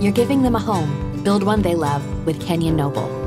you're giving them a home, build one they love with Kenyon Noble.